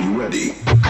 Are you ready?